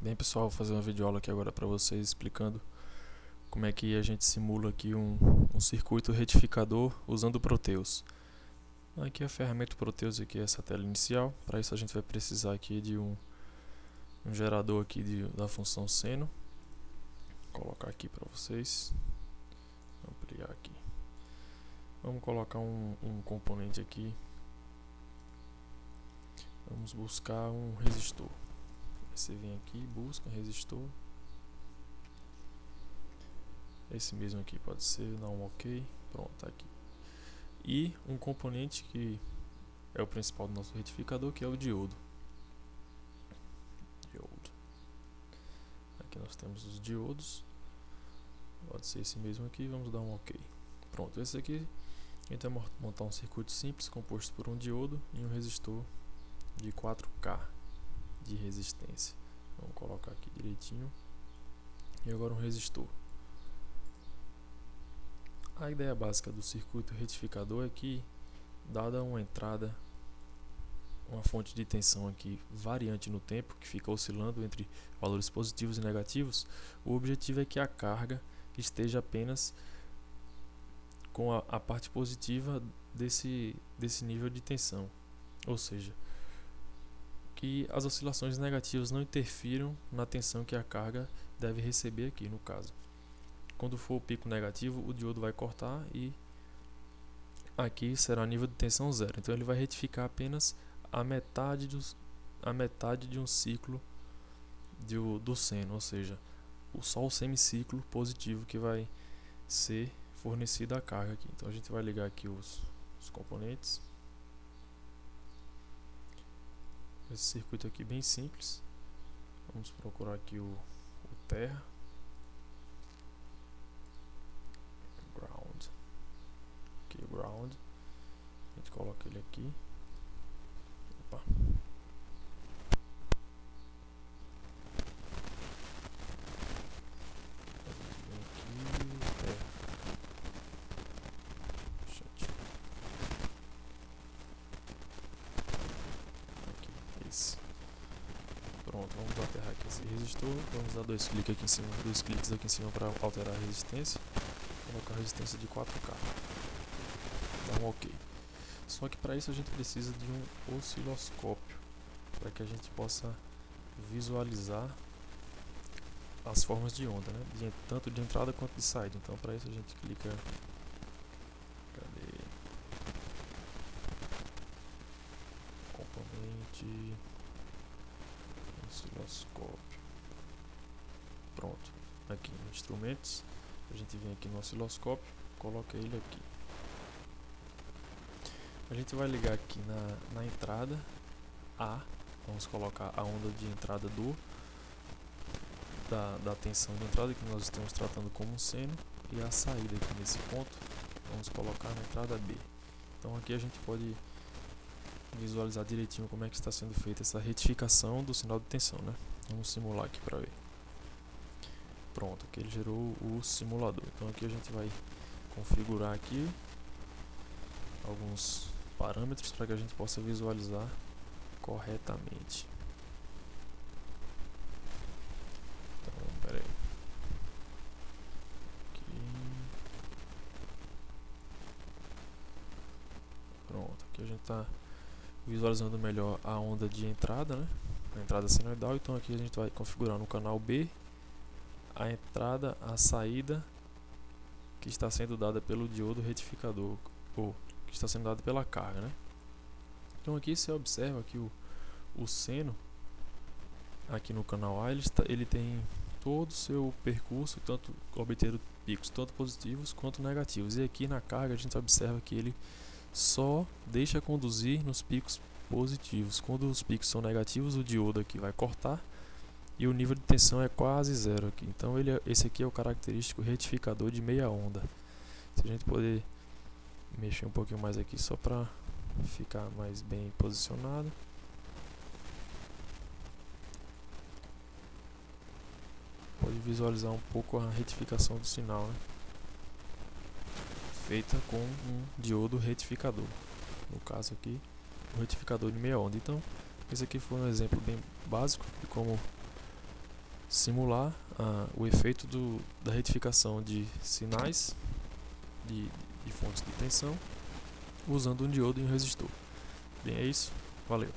Bem pessoal, vou fazer uma videoaula aqui agora para vocês explicando como é que a gente simula aqui um, um circuito retificador usando o Proteus. Aqui a ferramenta Proteus aqui é essa tela inicial, para isso a gente vai precisar aqui de um, um gerador aqui de, da função seno. Vou colocar aqui para vocês, ampliar aqui. Vamos colocar um, um componente aqui, vamos buscar um resistor. Você vem aqui, busca resistor. Esse mesmo aqui pode ser, dá um ok, pronto, tá aqui. E um componente que é o principal do nosso retificador, que é o diodo. Diodo. Aqui nós temos os diodos. Pode ser esse mesmo aqui, vamos dar um ok. Pronto, esse aqui a gente vai montar um circuito simples composto por um diodo e um resistor de 4K de resistência. Vamos colocar aqui direitinho. E agora um resistor. A ideia básica do circuito retificador é que, dada uma entrada, uma fonte de tensão aqui variante no tempo, que fica oscilando entre valores positivos e negativos, o objetivo é que a carga esteja apenas com a, a parte positiva desse, desse nível de tensão. Ou seja, que as oscilações negativas não interfiram na tensão que a carga deve receber aqui no caso. Quando for o pico negativo, o diodo vai cortar e aqui será nível de tensão zero. Então ele vai retificar apenas a metade, dos, a metade de um ciclo do, do seno, ou seja, o, só o semiciclo positivo que vai ser fornecido a carga aqui. Então a gente vai ligar aqui os, os componentes. Esse circuito aqui bem simples. Vamos procurar aqui o, o terra. Ground. Aqui ground. A gente coloca ele aqui Pronto, vamos alterar aqui esse resistor. Vamos dar dois cliques aqui em cima, dois cliques aqui em cima para alterar a resistência. Colocar a resistência de 4K. Dá um OK. Só que para isso a gente precisa de um osciloscópio para que a gente possa visualizar as formas de onda, né? Tanto de entrada quanto de saída. Então para isso a gente clica Componente osciloscópio. Pronto. Aqui em instrumentos, a gente vem aqui no osciloscópio, coloca ele aqui. A gente vai ligar aqui na, na entrada A, vamos colocar a onda de entrada do da, da tensão de entrada que nós estamos tratando como seno e a saída aqui nesse ponto vamos colocar na entrada B. Então aqui a gente pode visualizar direitinho como é que está sendo feita essa retificação do sinal de tensão, né? Vamos simular aqui para ver. Pronto, aqui ele gerou o simulador. Então aqui a gente vai configurar aqui alguns parâmetros para que a gente possa visualizar corretamente. Então. Pronto, aqui a gente está visualizando melhor a onda de entrada, né? A entrada senoidal, então aqui a gente vai configurar no canal B a entrada, a saída que está sendo dada pelo diodo retificador, ou que está sendo dada pela carga, né? Então aqui você observa que o, o seno aqui no canal A ele, está, ele tem todo o seu percurso, tanto obter picos tanto positivos quanto negativos. E aqui na carga a gente observa que ele só deixa conduzir nos picos positivos. Quando os picos são negativos, o diodo aqui vai cortar e o nível de tensão é quase zero aqui. Então ele é, esse aqui é o característico retificador de meia onda. Se a gente poder mexer um pouquinho mais aqui só para ficar mais bem posicionado. Pode visualizar um pouco a retificação do sinal. Né? Feita com um diodo retificador. No caso aqui, o retificador de meia onda. Então, esse aqui foi um exemplo bem básico de como simular uh, o efeito do, da retificação de sinais de, de fontes de tensão usando um diodo e um resistor. Bem, é isso. Valeu.